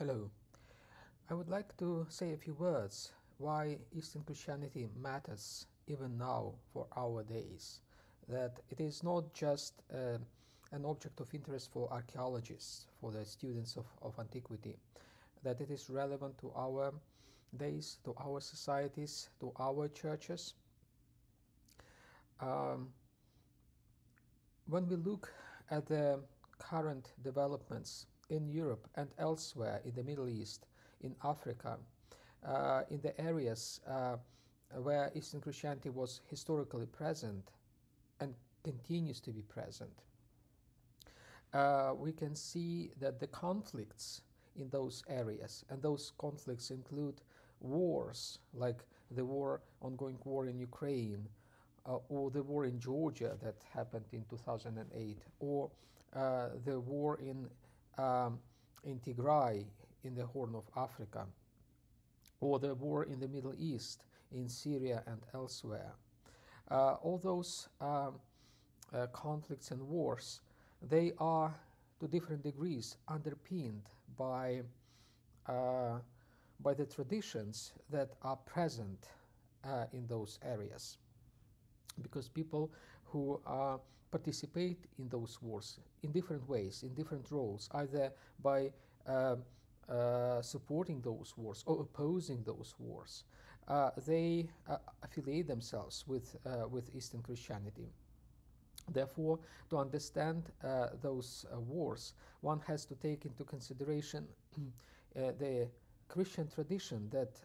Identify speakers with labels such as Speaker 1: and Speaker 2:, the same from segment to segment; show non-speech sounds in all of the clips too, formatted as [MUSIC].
Speaker 1: Hello. I would like to say a few words why Eastern Christianity matters even now for our days. That it is not just uh, an object of interest for archaeologists, for the students of, of antiquity, that it is relevant to our days, to our societies, to our churches. Um, when we look at the current developments in Europe and elsewhere in the Middle East, in Africa, uh, in the areas uh, where Eastern Christianity was historically present and continues to be present, uh, we can see that the conflicts in those areas, and those conflicts include wars like the war, ongoing war in Ukraine, uh, or the war in Georgia that happened in 2008, or uh, the war in um, in Tigray in the Horn of Africa, or the war in the Middle East in Syria and elsewhere. Uh, all those um, uh, conflicts and wars, they are to different degrees underpinned by uh, by the traditions that are present uh, in those areas because people who uh, participate in those wars in different ways, in different roles, either by uh, uh, supporting those wars or opposing those wars, uh, they uh, affiliate themselves with, uh, with Eastern Christianity. Therefore, to understand those wars, one has to take into consideration [CLEARS THROAT] the Christian tradition that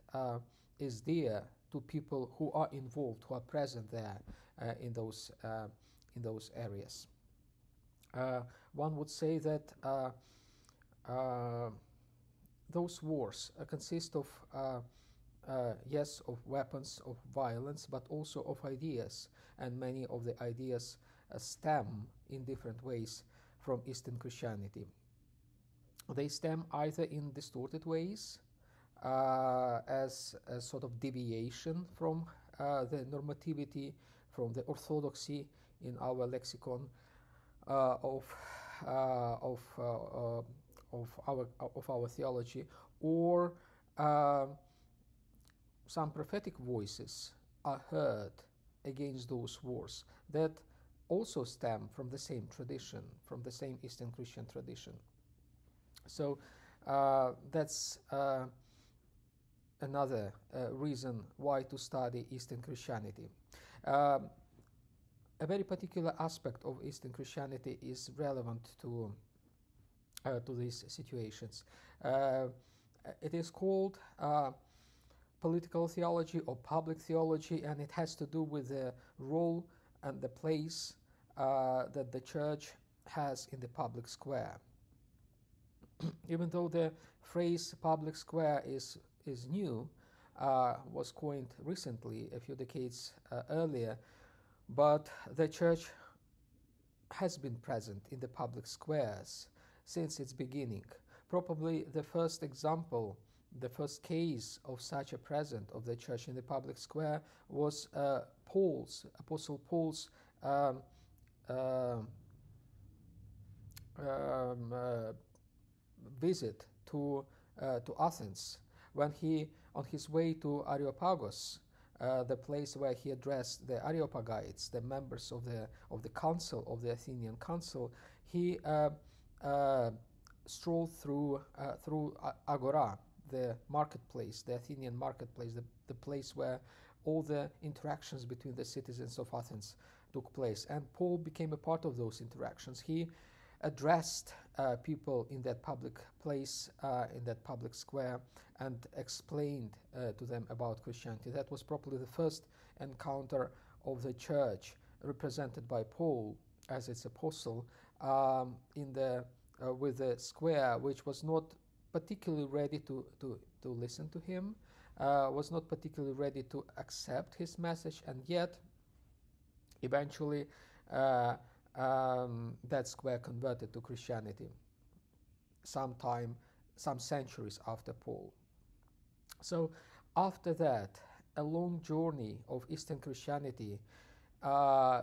Speaker 1: is there to people who are involved, who are present there uh, in those uh, in those areas. Uh, one would say that those wars consist of uh, yes, of weapons of violence, but also of ideas. And many of the ideas uh, stem in different ways from Eastern Christianity. They stem either in distorted ways, uh, as a sort of deviation from uh, the normativity, from the orthodoxy in our lexicon uh, of of of our of our theology, or some prophetic voices are heard against those wars that also stem from the same tradition, from the same Eastern Christian tradition. So uh, that's uh, another uh, reason why to study Eastern Christianity. Um, a very particular aspect of Eastern Christianity is relevant to uh, to these situations. Uh, it is called uh, political theology or public theology, and it has to do with the role and the place uh, that the church has in the public square. [CLEARS THROAT] Even though the phrase public square is is new, uh, was coined recently, a few decades uh, earlier, but the church has been present in the public squares since its beginning. Probably the first example, the first case of such a presence of the church in the public square was uh, Paul's, Apostle Paul's um, uh, um, uh, visit to, uh, to Athens when he, on his way to Areopagus, uh, the place where he addressed the Areopagites, the members of the of the council of the Athenian council, he uh, uh, strolled through uh, through Agora, the marketplace, the Athenian marketplace, the, the place where all the interactions between the citizens of Athens took place, and Paul became a part of those interactions. He addressed uh, people in that public place, uh, in that public square, and explained uh, to them about Christianity. That was probably the first encounter of the church represented by Paul as its apostle um, in the uh, with the square, which was not particularly ready to, to, to listen to him, uh, was not particularly ready to accept his message, and yet eventually uh, um, that square converted to Christianity sometime, some centuries after Paul. So, after that, a long journey of Eastern Christianity uh,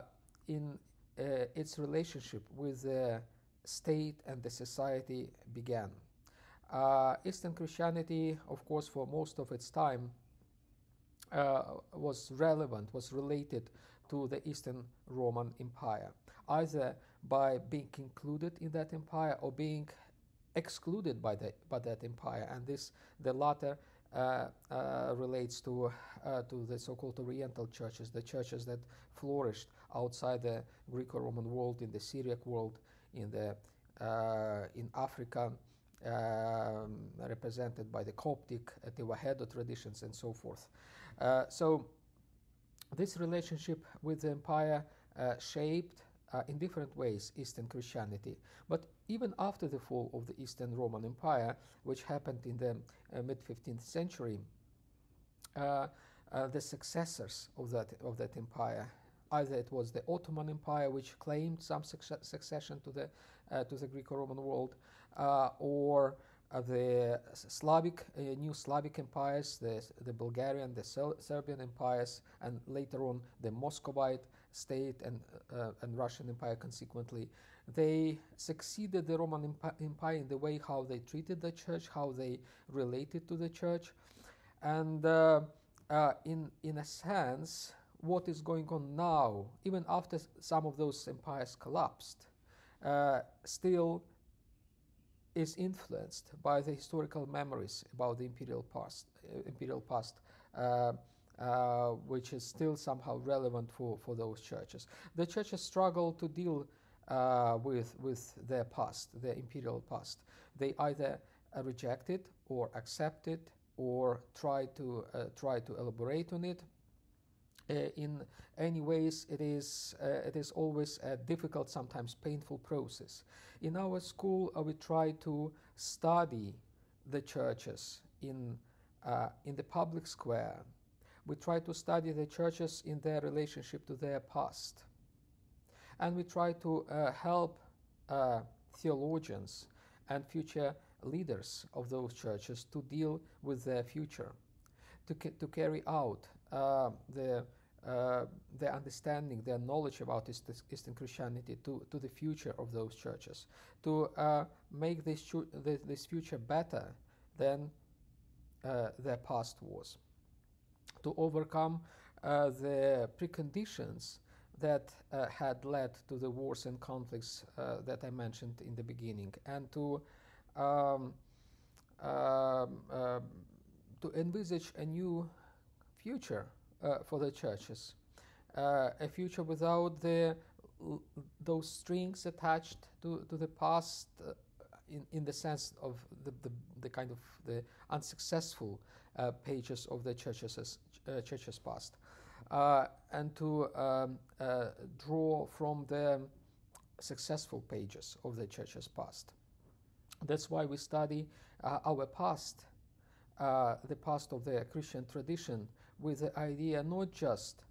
Speaker 1: in uh, its relationship with the state and the society began. Uh, Eastern Christianity, of course, for most of its time, uh, was relevant, was related to the Eastern Roman Empire, either by being included in that empire or being excluded by, the, by that empire. And this, the latter, uh, uh, relates to uh, to the so-called Oriental churches, the churches that flourished outside the Greco-Roman world, in the Syriac world, in the uh, in Africa, um, represented by the Coptic, the Tewahedo traditions, and so forth. Uh, so this relationship with the empire uh, shaped uh, in different ways Eastern Christianity. But even after the fall of the Eastern Roman Empire, which happened in the uh, mid 15th century, uh, uh, the successors of that, of that empire, either it was the Ottoman Empire, which claimed some succession to the, uh, to the Greco Roman world, or the Slavic, uh, new Slavic empires, the, the Bulgarian, the Serbian empires, and later on the Muscovite state and, uh, and Russian Empire consequently, they succeeded the Roman Empire in the way how they treated the church, how they related to the church. And uh, uh, in, in a sense, what is going on now, even after some of those empires collapsed, uh, still is influenced by the historical memories about the imperial past, uh, imperial past uh, uh, which is still somehow relevant for, for those churches. The churches struggle to deal uh, with, with their past, their imperial past. They either uh, reject it or accept it or try to, uh, try to elaborate on it. Uh, in any ways, it is, uh, it is always a difficult, sometimes painful process. In our school, we try to study the churches in, in the public square, we try to study the churches in their relationship to their past. And we try to uh, help uh, theologians and future leaders of those churches to deal with their future, to, ca- to carry out uh, the, uh, their understanding, their knowledge about Eastern Christianity to, to the future of those churches, to uh, make this, this future better than uh, their past was. To overcome uh, the preconditions that uh, had led to the wars and conflicts that I mentioned in the beginning, and to um, um, um to envisage a new future for the churches, uh, a future without the those strings attached to, to the past uh, in, in the sense of the, the, the kind of the unsuccessful uh, pages of the church's, uh, church's past, uh, and to um, draw from the successful pages of the church's past. That's why we study our past, the past of the Christian tradition, with the idea not just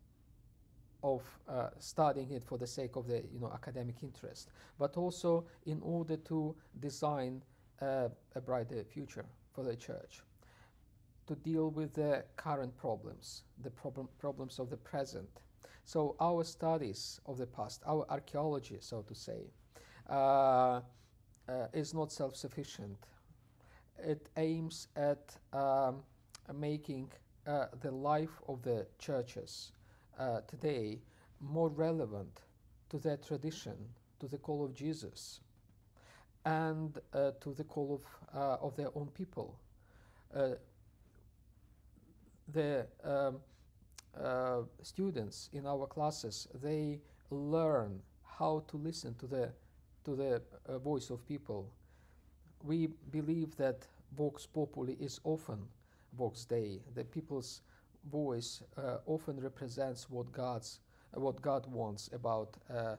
Speaker 1: of uh, studying it for the sake of the you know academic interest, but also in order to design uh, a brighter future for the church to deal with the current problems, the problem, problems of the present. So our studies of the past, our archaeology, so to say, uh, uh, is not self-sufficient. It aims at um, making uh, the life of the churches uh, today more relevant to their tradition, to the call of Jesus, and uh, to the call of, uh, of their own people the um, uh, students in our classes they learn how to listen to the to the uh, voice of people. We believe that vox populi is often vox dei. The people's voice uh, often represents what God's what God wants about uh,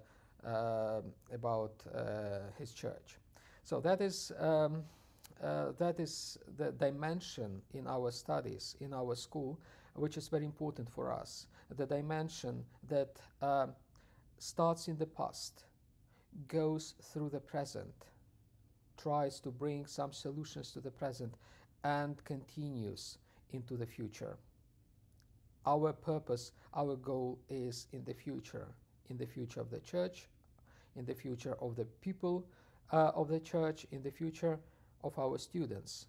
Speaker 1: uh, about uh, His church. So that is. Um, uh, that is the dimension in our studies, in our school, which is very important for us. The dimension that uh, starts in the past, goes through the present, tries to bring some solutions to the present, and continues into the future. Our purpose, our goal is in the future, in the future of the church, in the future of the people uh, of the church, in the future of our students.